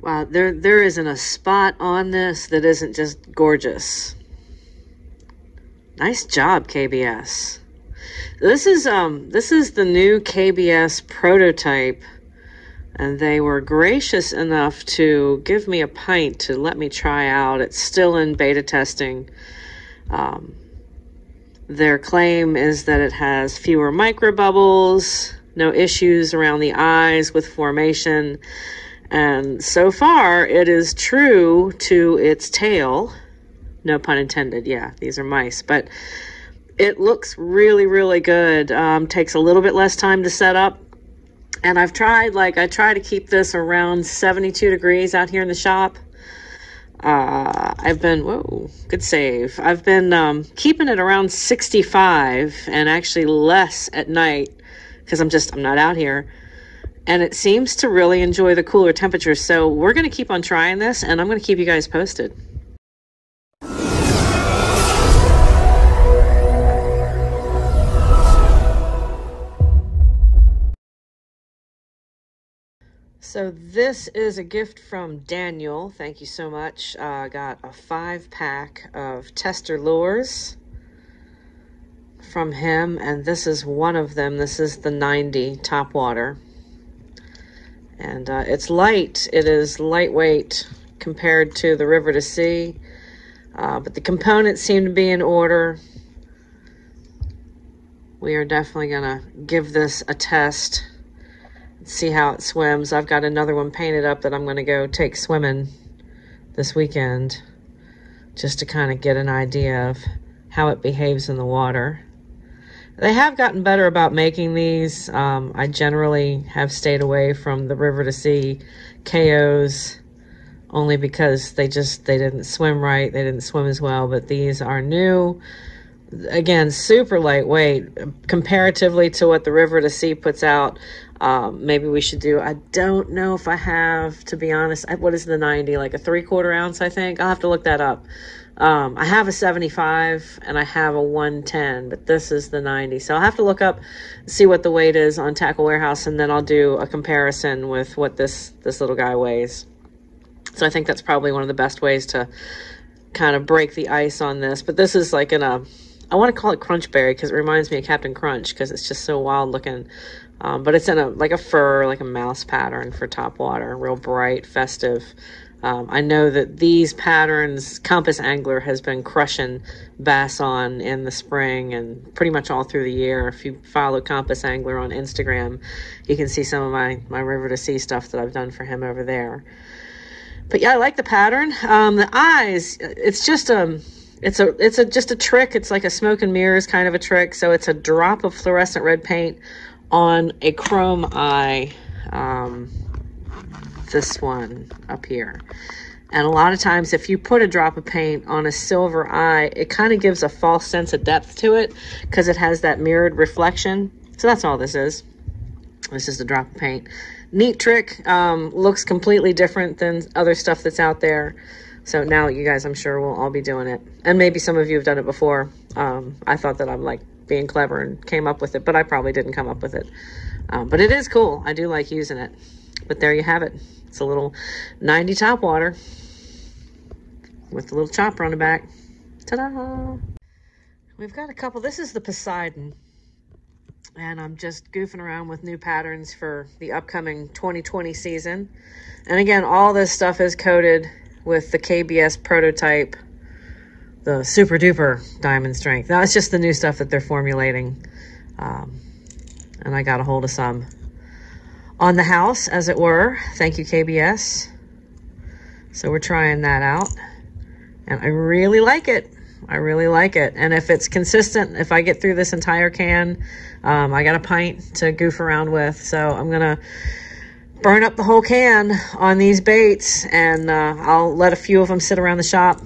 Wow, there there isn't a spot on this that isn't just gorgeous. Nice job, KBS. This is um this is the new KBS prototype and they were gracious enough to give me a pint to let me try out. It's still in beta testing. Um, their claim is that it has fewer micro bubbles, no issues around the eyes with formation, and so far it is true to its tail. No pun intended. Yeah, these are mice, but it looks really, really good. Um, takes a little bit less time to set up and I've tried, like, I try to keep this around 72 degrees out here in the shop. Uh, I've been, whoa, good save. I've been um, keeping it around 65 and actually less at night because I'm just, I'm not out here. And it seems to really enjoy the cooler temperatures. So we're going to keep on trying this and I'm going to keep you guys posted. So this is a gift from Daniel. Thank you so much. I uh, got a five pack of tester lures from him, and this is one of them. This is the 90 top water. And uh, it's light. It is lightweight compared to the River to Sea. Uh, but the components seem to be in order. We are definitely going to give this a test see how it swims. I've got another one painted up that I'm going to go take swimming this weekend just to kind of get an idea of how it behaves in the water. They have gotten better about making these. Um, I generally have stayed away from the river to sea KOs only because they just they didn't swim right. They didn't swim as well, but these are new. Again, super lightweight comparatively to what the river to sea puts out. Um, maybe we should do, I don't know if I have, to be honest, what is the 90? Like a three quarter ounce, I think. I'll have to look that up. Um, I have a 75 and I have a 110, but this is the 90. So I'll have to look up, see what the weight is on Tackle Warehouse, and then I'll do a comparison with what this, this little guy weighs. So I think that's probably one of the best ways to kind of break the ice on this. But this is like in a, I want to call it Crunchberry because it reminds me of Captain Crunch because it's just so wild looking. Um, but it's in a like a fur, like a mouse pattern for top water, real bright, festive. Um, I know that these patterns, Compass Angler has been crushing bass on in the spring and pretty much all through the year. If you follow Compass Angler on Instagram, you can see some of my, my River to Sea stuff that I've done for him over there. But yeah, I like the pattern. Um, the eyes, it's just a, um, it's a, it's a, just a trick. It's like a smoke and mirrors kind of a trick. So it's a drop of fluorescent red paint on a chrome eye, um, this one up here. And a lot of times, if you put a drop of paint on a silver eye, it kind of gives a false sense of depth to it because it has that mirrored reflection. So that's all this is. This is a drop of paint. Neat trick. Um, looks completely different than other stuff that's out there. So now you guys, I'm sure, will all be doing it. And maybe some of you have done it before. Um, I thought that I'm like being clever and came up with it, but I probably didn't come up with it. Um, but it is cool. I do like using it. But there you have it. It's a little 90 top water with a little chopper on the back. Ta-da! We've got a couple. This is the Poseidon. And I'm just goofing around with new patterns for the upcoming 2020 season. And again, all this stuff is coated with the KBS prototype the super duper diamond strength. Now it's just the new stuff that they're formulating. Um, and I got a hold of some on the house, as it were. Thank you, KBS. So we're trying that out. And I really like it. I really like it. And if it's consistent, if I get through this entire can, um, I got a pint to goof around with. So I'm going to burn up the whole can on these baits. And uh, I'll let a few of them sit around the shop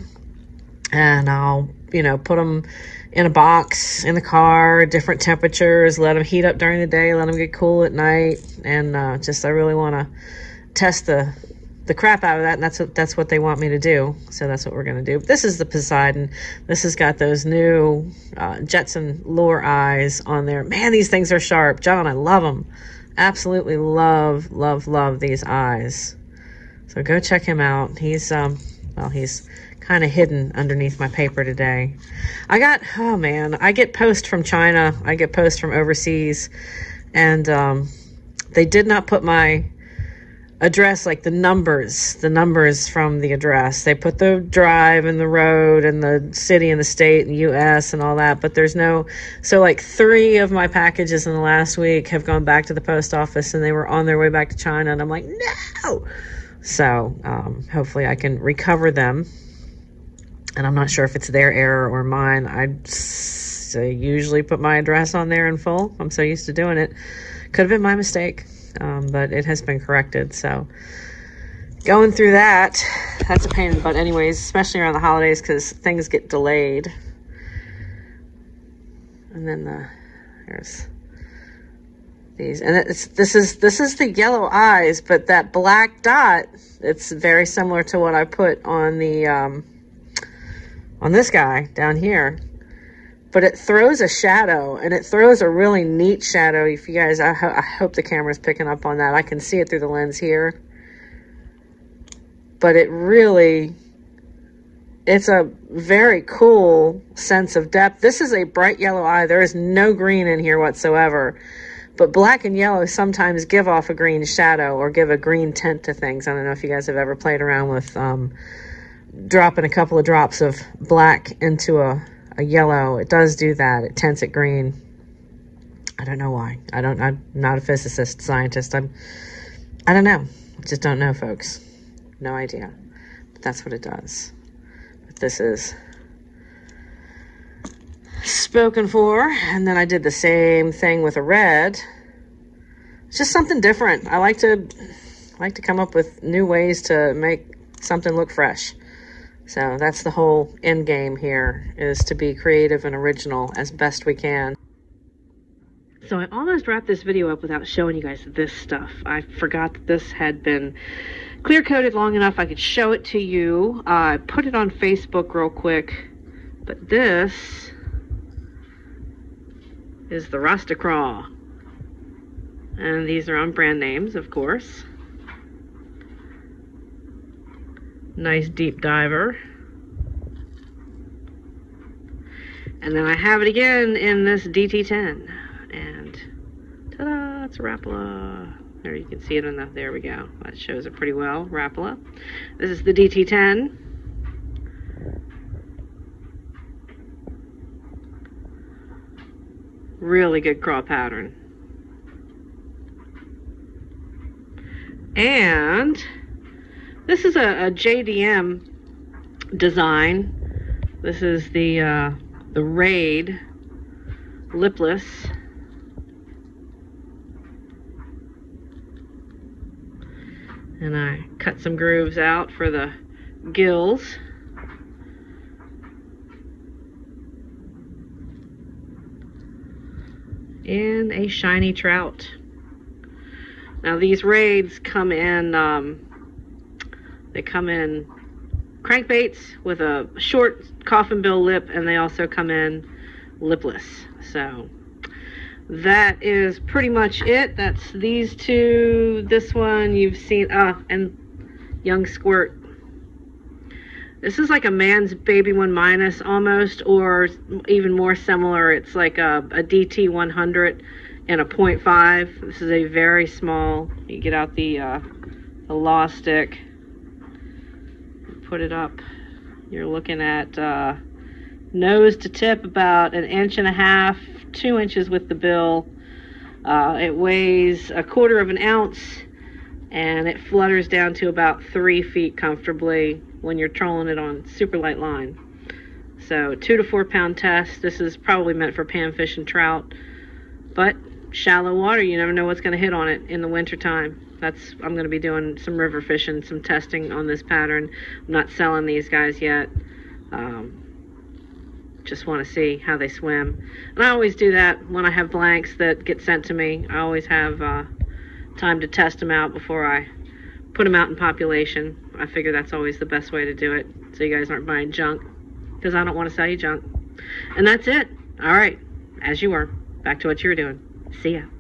and I'll, you know, put them in a box in the car, different temperatures, let them heat up during the day, let them get cool at night, and uh, just I really want to test the the crap out of that, and that's what that's what they want me to do. So that's what we're gonna do. This is the Poseidon. This has got those new uh, Jetson lure eyes on there. Man, these things are sharp, John. I love them. Absolutely love, love, love these eyes. So go check him out. He's, um, well, he's kind of hidden underneath my paper today. I got, oh man, I get post from China. I get post from overseas. And um, they did not put my address, like the numbers, the numbers from the address. They put the drive and the road and the city and the state and US and all that, but there's no. So, like, three of my packages in the last week have gone back to the post office and they were on their way back to China. And I'm like, no. So, um, hopefully, I can recover them. And I'm not sure if it's their error or mine. I usually put my address on there in full. I'm so used to doing it. Could have been my mistake um, but it has been corrected. So going through that, that's a pain butt anyways, especially around the holidays because things get delayed. And then the, there's these, and it's, this is, this is the yellow eyes, but that black dot, it's very similar to what I put on the, um, on this guy down here but it throws a shadow and it throws a really neat shadow. If you guys, I, ho I hope the camera's picking up on that. I can see it through the lens here. But it really, it's a very cool sense of depth. This is a bright yellow eye. There is no green in here whatsoever. But black and yellow sometimes give off a green shadow or give a green tint to things. I don't know if you guys have ever played around with um, dropping a couple of drops of black into a a yellow. It does do that. It tints it green. I don't know why. I don't, I'm not a physicist, scientist. I'm, I don't know. Just don't know, folks. No idea. But that's what it does. But this is spoken for. And then I did the same thing with a red. It's just something different. I like to, I like to come up with new ways to make something look fresh. So that's the whole end game here, is to be creative and original as best we can. So I almost wrapped this video up without showing you guys this stuff. I forgot that this had been clear coated long enough I could show it to you. Uh, I put it on Facebook real quick, but this is the Rasta-Craw. And these are on brand names, of course. Nice deep diver. And then I have it again in this DT10. And ta-da, it's a Rapala. There you can see it in the, there we go. That shows it pretty well, Rapala. This is the DT10. Really good crawl pattern. And this is a, a JDM design. This is the uh, the Raid lipless. And I cut some grooves out for the gills. And a shiny trout. Now these raids come in um, they come in crankbaits with a short coffin bill lip, and they also come in lipless. So that is pretty much it. That's these two. This one you've seen, ah, and Young Squirt. This is like a Mann's baby one minus almost, or even more similar. It's like a, a DT 100 and a 0.5. This is a very small. You get out the uh, the law stick put it up, you're looking at uh, nose to tip about an inch and a half, two inches with the bill. Uh, it weighs a quarter of an ounce and it flutters down to about three feet comfortably when you're trolling it on super light line. So two to four pound test. This is probably meant for panfish and trout, but shallow water, you never know what's going to hit on it in the winter time that's I'm going to be doing some river fishing, some testing on this pattern. I'm not selling these guys yet. Um, just want to see how they swim. And I always do that when I have blanks that get sent to me. I always have uh, time to test them out before I put them out in population. I figure that's always the best way to do it so you guys aren't buying junk because I don't want to sell you junk. And that's it. All right, as you were. Back to what you were doing. See ya.